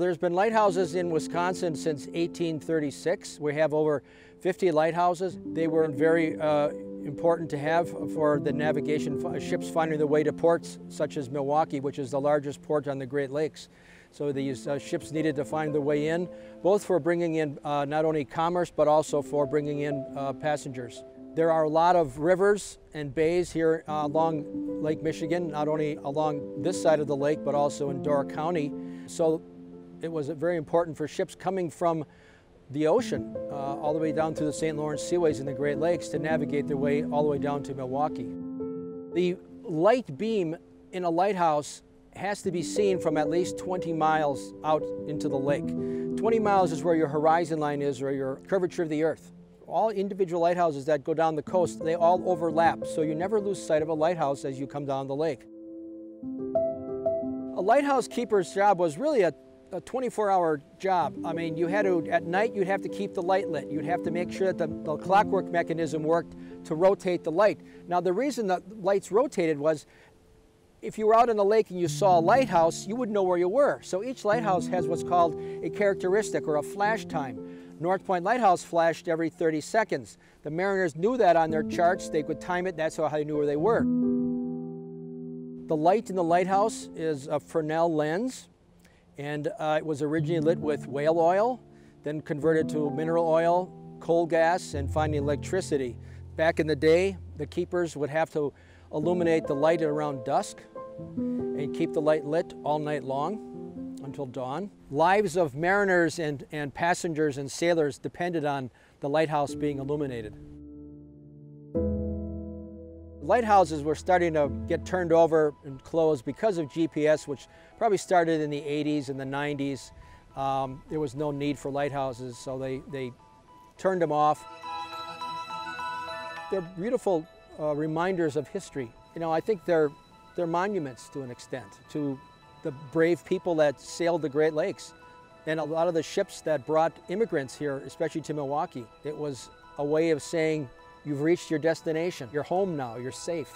There's been lighthouses in Wisconsin since 1836. We have over 50 lighthouses. They were very uh, important to have for the navigation, ships finding their way to ports such as Milwaukee, which is the largest port on the Great Lakes. So these uh, ships needed to find their way in, both for bringing in uh, not only commerce, but also for bringing in uh, passengers. There are a lot of rivers and bays here uh, along Lake Michigan, not only along this side of the lake, but also in Door County. So it was very important for ships coming from the ocean uh, all the way down through the St. Lawrence Seaways and the Great Lakes to navigate their way all the way down to Milwaukee. The light beam in a lighthouse has to be seen from at least 20 miles out into the lake. 20 miles is where your horizon line is or your curvature of the earth. All individual lighthouses that go down the coast, they all overlap, so you never lose sight of a lighthouse as you come down the lake. A lighthouse keeper's job was really a a 24-hour job. I mean, you had to, at night, you'd have to keep the light lit. You'd have to make sure that the, the clockwork mechanism worked to rotate the light. Now, the reason the lights rotated was if you were out in the lake and you saw a lighthouse, you wouldn't know where you were. So each lighthouse has what's called a characteristic or a flash time. North Point Lighthouse flashed every 30 seconds. The mariners knew that on their charts. They could time it. That's how they knew where they were. The light in the lighthouse is a Fresnel lens, and uh, it was originally lit with whale oil, then converted to mineral oil, coal gas, and finally electricity. Back in the day, the keepers would have to illuminate the light around dusk and keep the light lit all night long until dawn. Lives of mariners and, and passengers and sailors depended on the lighthouse being illuminated. Lighthouses were starting to get turned over and closed because of GPS, which probably started in the 80s and the 90s. Um, there was no need for lighthouses, so they, they turned them off. They're beautiful uh, reminders of history. You know, I think they're, they're monuments to an extent to the brave people that sailed the Great Lakes and a lot of the ships that brought immigrants here, especially to Milwaukee. It was a way of saying, you've reached your destination. You're home now, you're safe.